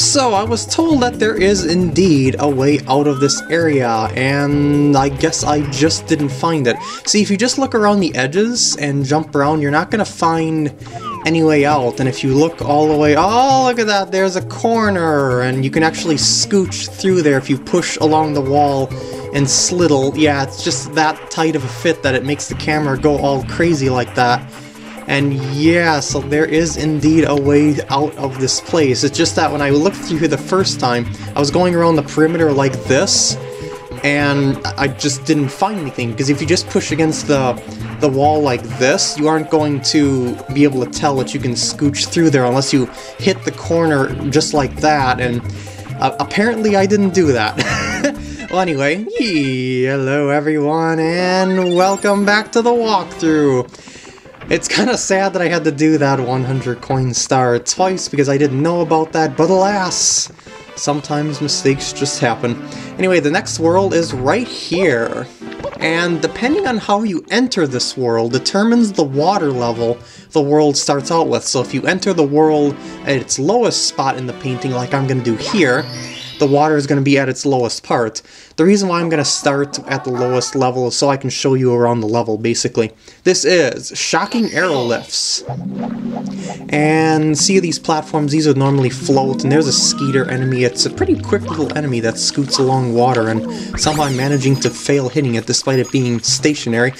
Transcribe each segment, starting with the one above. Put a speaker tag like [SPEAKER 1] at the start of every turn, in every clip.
[SPEAKER 1] So, I was told that there is indeed a way out of this area, and I guess I just didn't find it. See, if you just look around the edges and jump around, you're not gonna find any way out, and if you look all the way, oh, look at that, there's a corner, and you can actually scooch through there if you push along the wall and slittle. Yeah, it's just that tight of a fit that it makes the camera go all crazy like that. And yeah, so there is indeed a way out of this place. It's just that when I looked through here the first time, I was going around the perimeter like this, and I just didn't find anything. Because if you just push against the the wall like this, you aren't going to be able to tell that you can scooch through there unless you hit the corner just like that. And uh, apparently, I didn't do that. well, anyway, hello everyone, and welcome back to the walkthrough. It's kind of sad that I had to do that 100 coin star twice because I didn't know about that, but alas, sometimes mistakes just happen. Anyway, the next world is right here. And depending on how you enter this world determines the water level the world starts out with. So if you enter the world at its lowest spot in the painting, like I'm going to do here, the water is going to be at its lowest part. The reason why I'm going to start at the lowest level is so I can show you around the level, basically. This is Shocking Arrow Lifts. And see these platforms, these would normally float, and there's a Skeeter enemy. It's a pretty quick little enemy that scoots along water, and somehow managing to fail hitting it despite it being stationary.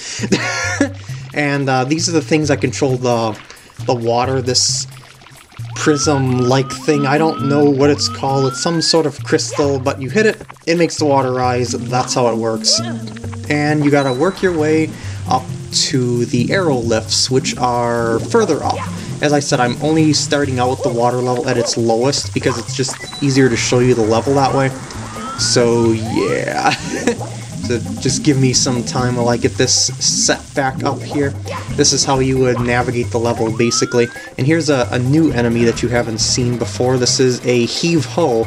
[SPEAKER 1] and uh, these are the things that control the, the water. This prism-like thing. I don't know what it's called. It's some sort of crystal, but you hit it, it makes the water rise. That's how it works. And you gotta work your way up to the arrow lifts, which are further up. As I said, I'm only starting out with the water level at its lowest because it's just easier to show you the level that way. So, yeah. to just give me some time while I get this set back up here. This is how you would navigate the level, basically. And here's a, a new enemy that you haven't seen before. This is a heave-ho.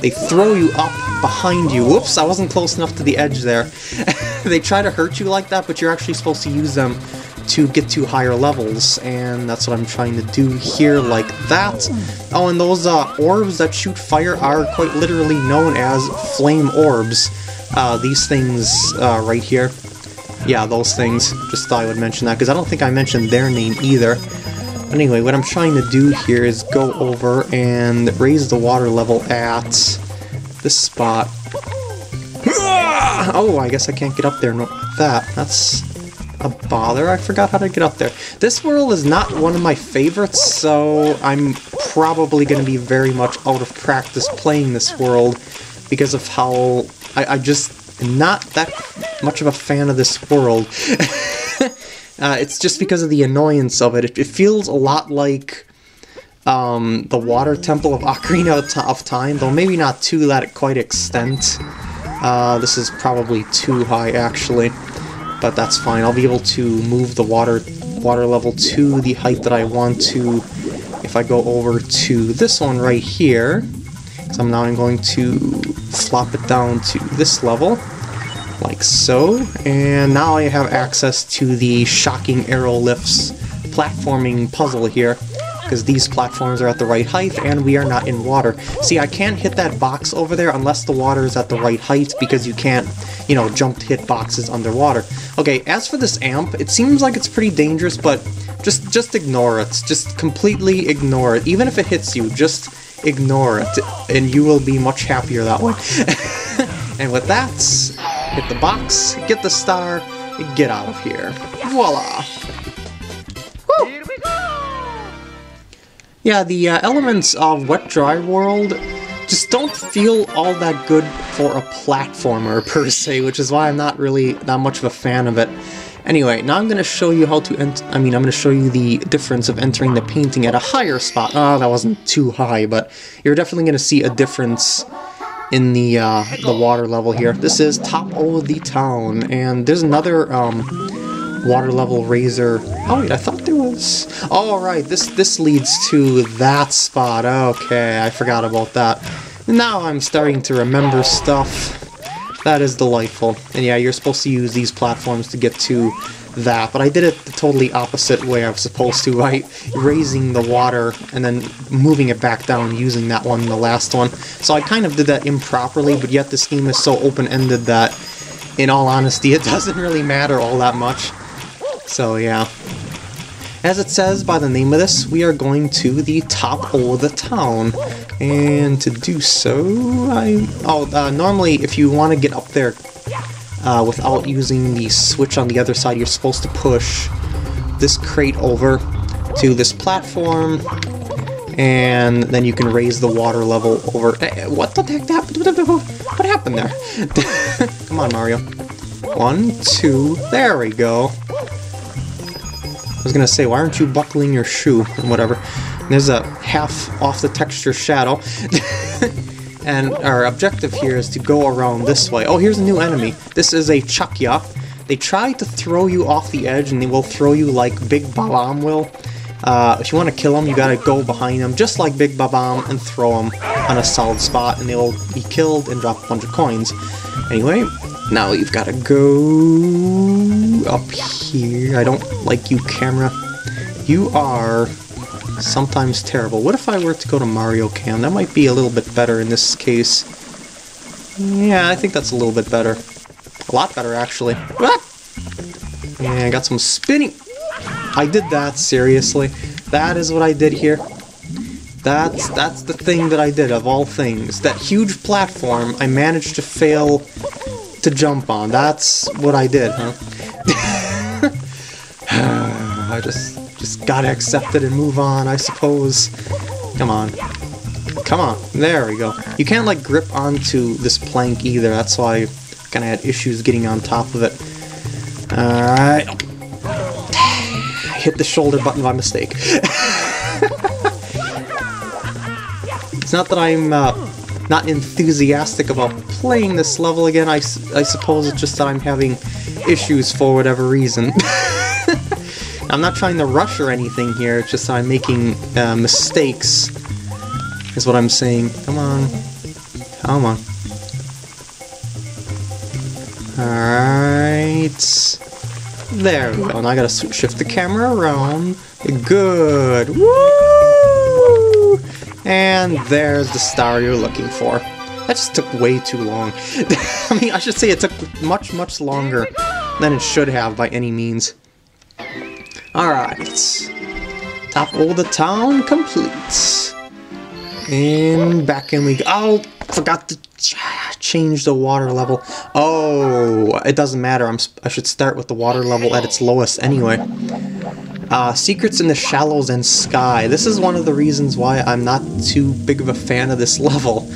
[SPEAKER 1] They throw you up behind you. Whoops, I wasn't close enough to the edge there. they try to hurt you like that, but you're actually supposed to use them to get to higher levels, and that's what I'm trying to do here, like that. Oh, and those uh, orbs that shoot fire are quite literally known as flame orbs. Uh, these things uh, right here. Yeah, those things. Just thought I would mention that, because I don't think I mentioned their name either. But Anyway, what I'm trying to do here is go over and raise the water level at this spot. Oh, I guess I can't get up there no that. That's a bother. I forgot how to get up there. This world is not one of my favorites, so I'm probably going to be very much out of practice playing this world because of how I, I just am not that much of a fan of this world. uh, it's just because of the annoyance of it. It, it feels a lot like um, the Water Temple of Ocarina of Time, though maybe not to that quite extent. Uh, this is probably too high, actually, but that's fine. I'll be able to move the water water level to the height that I want to if I go over to this one right here. So now I'm going to flop it down to this level, like so, and now I have access to the Shocking Arrow Lifts platforming puzzle here, because these platforms are at the right height and we are not in water. See, I can't hit that box over there unless the water is at the right height, because you can't, you know, jump to hit boxes underwater. Okay, as for this amp, it seems like it's pretty dangerous, but just, just ignore it. Just completely ignore it. Even if it hits you, just ignore it, and you will be much happier that way. and with that, hit the box, get the star, get out of here. Voila! Yeah, the uh, elements of Wet Dry World just don't feel all that good for a platformer per se, which is why I'm not really that much of a fan of it. Anyway, now I'm going to show you how to ent- I mean, I'm going to show you the difference of entering the painting at a higher spot. Oh, that wasn't too high, but you're definitely going to see a difference in the uh, the water level here. This is top of the town, and there's another um, water level razor. Oh wait, I thought there was. Oh right, this this leads to that spot. Okay, I forgot about that. Now I'm starting to remember stuff. That is delightful. And yeah, you're supposed to use these platforms to get to that, but I did it the totally opposite way I was supposed to, by raising the water and then moving it back down using that one, the last one. So I kind of did that improperly, but yet this game is so open-ended that, in all honesty, it doesn't really matter all that much. So yeah. As it says by the name of this, we are going to the top of the town. And to do so, I... Oh, uh, normally if you want to get up there uh, without using the switch on the other side, you're supposed to push this crate over to this platform, and then you can raise the water level over... Eh, eh, what the heck happened? What happened there? Come on, Mario. One, two, there we go. I was gonna say, why aren't you buckling your shoe? And whatever. There's a half off the texture shadow. And our objective here is to go around this way. Oh, here's a new enemy. This is a Chuckya. They try to throw you off the edge, and they will throw you like Big Bob-omb will. Uh, if you want to kill them, you gotta go behind them, just like Big Bob-omb, and throw them on a solid spot, and they'll be killed and drop a bunch of coins. Anyway, now you've gotta go up here. I don't like you, camera. You are sometimes terrible. What if I were to go to Mario Cam? That might be a little bit better in this case. Yeah, I think that's a little bit better. A lot better, actually. Ah! Yeah, I got some spinning. I did that, seriously. That is what I did here. That's that's the thing that I did, of all things. That huge platform I managed to fail to jump on. That's what I did, huh? I just just gotta accept it and move on, I suppose. Come on. Come on. There we go. You can't, like, grip onto this plank either. That's why I kind of had issues getting on top of it. Alright. I hit the shoulder button by mistake. it's not that I'm uh, not enthusiastic about playing this level again. I, I suppose it's just that I'm having issues for whatever reason. I'm not trying to rush or anything here, it's just I'm making uh, mistakes, is what I'm saying. Come on. Come on. Alright. There we go. Now I gotta shift the camera around. Good. Woo! And there's the star you're looking for. That just took way too long. I mean, I should say it took much, much longer than it should have by any means. Alright. Top of the town complete. And back in we go. Oh, forgot to ch change the water level. Oh, it doesn't matter. I'm, I should start with the water level at its lowest anyway. Uh, Secrets in the Shallows and Sky. This is one of the reasons why I'm not too big of a fan of this level.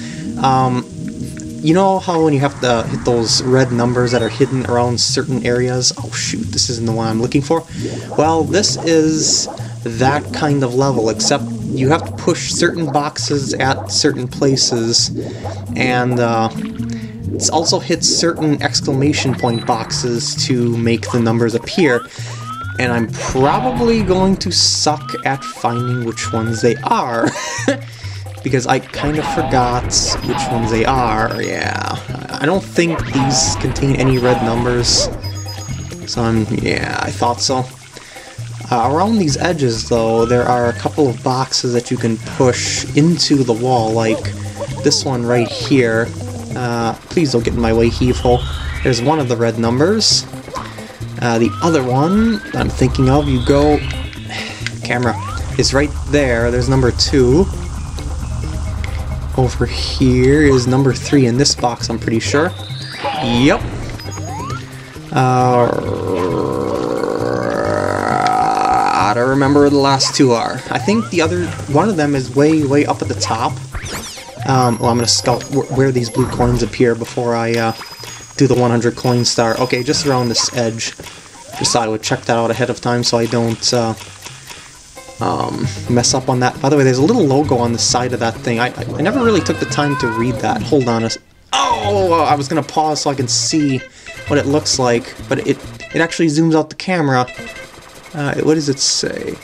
[SPEAKER 1] Um, you know how when you have to hit those red numbers that are hidden around certain areas? Oh shoot, this isn't the one I'm looking for. Well, this is that kind of level, except you have to push certain boxes at certain places, and uh, it also hits certain exclamation point boxes to make the numbers appear. And I'm probably going to suck at finding which ones they are. because I kind of forgot which ones they are. Yeah, I don't think these contain any red numbers. So I'm, yeah, I thought so. Uh, around these edges, though, there are a couple of boxes that you can push into the wall, like this one right here. Uh, please don't get in my way, Heave-Ho. There's one of the red numbers. Uh, the other one I'm thinking of, you go... Camera is right there. There's number two. Over here is number three in this box, I'm pretty sure. Yep. Uh, I don't remember where the last two are. I think the other, one of them is way, way up at the top. Um, well, I'm to scout where these blue coins appear before I uh, do the 100 coin star. Okay, just around this edge. Just thought I would check that out ahead of time so I don't uh, um, mess up on that. By the way, there's a little logo on the side of that thing. I, I never really took the time to read that. Hold on a... Oh, I was going to pause so I can see what it looks like, but it, it actually zooms out the camera. Uh, what does it say?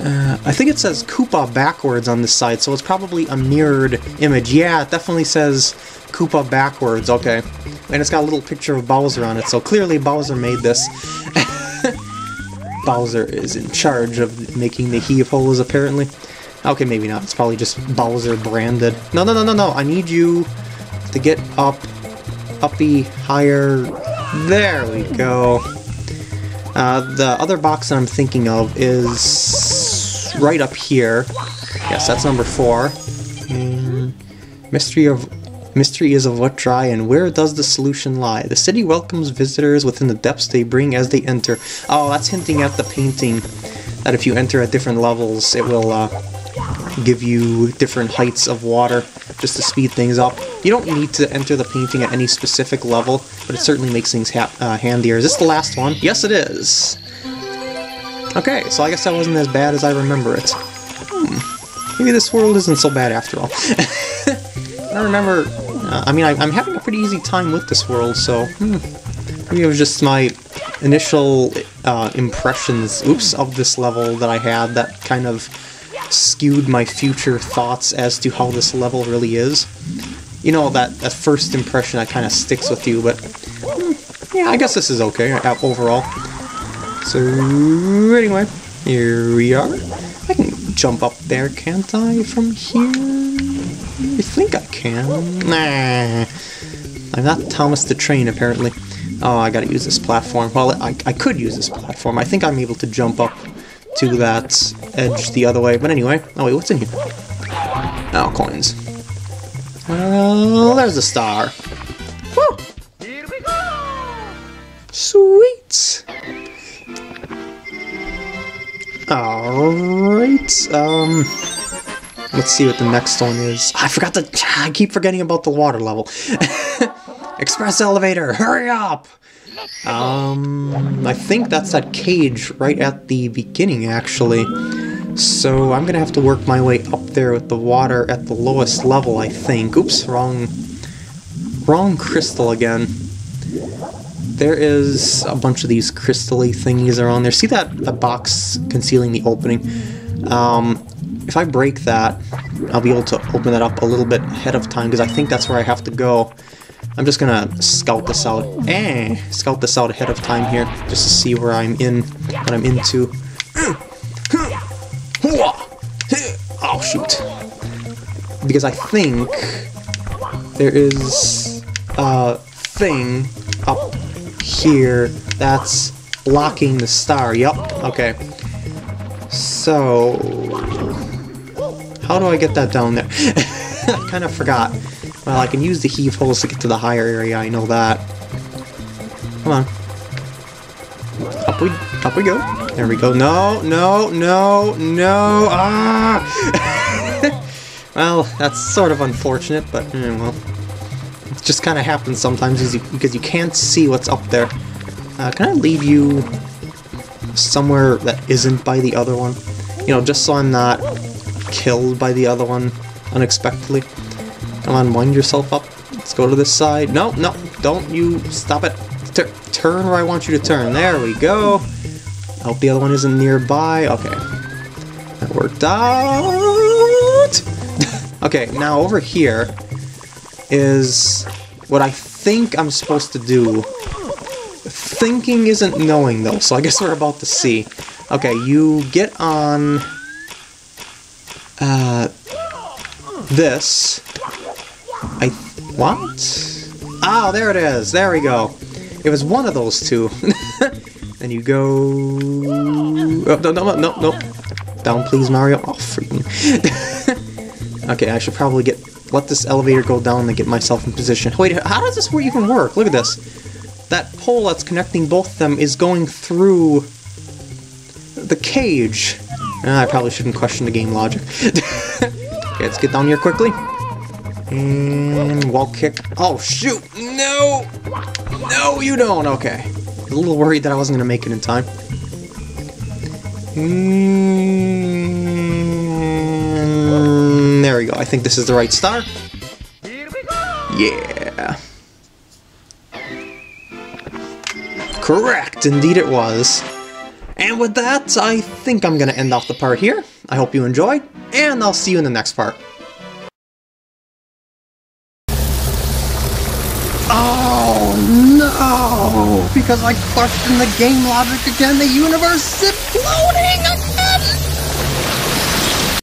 [SPEAKER 1] Uh, I think it says Koopa backwards on this side, so it's probably a mirrored image. Yeah, it definitely says Koopa backwards, okay. And it's got a little picture of Bowser on it, so clearly Bowser made this. Bowser is in charge of making the heave-hos, apparently. Okay, maybe not. It's probably just Bowser branded. No, no, no, no, no. I need you to get up, uppy, higher. There we go. Uh, the other box that I'm thinking of is right up here. Yes, that's number four. And mystery of Mystery is of what dry, and where does the solution lie? The city welcomes visitors within the depths they bring as they enter. Oh, that's hinting at the painting, that if you enter at different levels, it will uh, give you different heights of water, just to speed things up. You don't need to enter the painting at any specific level, but it certainly makes things ha uh, handier. Is this the last one? Yes, it is! Okay, so I guess that wasn't as bad as I remember it. Hmm. Maybe this world isn't so bad after all. I remember, uh, I mean, I, am having a pretty easy time with this world, so hmm, maybe it was just my initial uh, impressions, oops, of this level that I had that kind of skewed my future thoughts as to how this level really is. You know, that, that first impression that kind of sticks with you, but hmm, yeah, I guess this is okay uh, overall. So, anyway, here we are. I can jump up there, can't I, from here? I think I can. Nah. I'm not Thomas the Train, apparently. Oh, I gotta use this platform. Well, I, I could use this platform. I think I'm able to jump up to that edge the other way. But anyway, oh wait, what's in here? Oh, coins. Well, there's the star. Woo! Here we go! Sweet! Alright, um... Let's see what the next one is. I forgot to... I keep forgetting about the water level. Express elevator, hurry up! Um, I think that's that cage right at the beginning, actually. So I'm gonna have to work my way up there with the water at the lowest level, I think. Oops, wrong... Wrong crystal again. There is a bunch of these crystally thingies around there. See that, that box concealing the opening? Um, if I break that, I'll be able to open that up a little bit ahead of time, because I think that's where I have to go. I'm just gonna scout this out. Eh, scout this out ahead of time here, just to see where I'm in, what I'm into. Oh, shoot. Because I think there is a thing up here that's blocking the star. Yup, okay. So, how do I get that down there? I kind of forgot. Well, I can use the heave-hos to get to the higher area, I know that. Come on. Up we, up we go. There we go. No, no, no, no, ah! well, that's sort of unfortunate, but, eh, well. It just kind of happens sometimes because you can't see what's up there. Uh, can I leave you somewhere that isn't by the other one? You know, just so I'm not killed by the other one unexpectedly. Come on, wind yourself up. Let's go to this side. No, no, don't you stop it. T turn where I want you to turn. There we go. I hope the other one isn't nearby. Okay. That worked out. okay, now over here is what I think I'm supposed to do. Thinking isn't knowing, though, so I guess we're about to see. Okay, you get on uh, this. I... What? Oh, there it is. There we go. It was one of those two. then you go... Oh, no, no, no, no. Down, please, Mario. Oh, freaking... okay, I should probably get... Let this elevator go down and get myself in position. Wait, how does this even work? Look at this. That pole that's connecting both of them is going through the cage. Uh, I probably shouldn't question the game logic. okay, let's get down here quickly. Wall kick. Oh, shoot! No! No, you don't! Okay. a little worried that I wasn't going to make it in time. Mm, there we go. I think this is the right star. Yeah. Correct! Indeed it was. And with that, I think I'm going to end off the part here. I hope you enjoyed, and I'll see you in the next part. Oh! No! Because I questioned the game logic again, the universe is imploding again!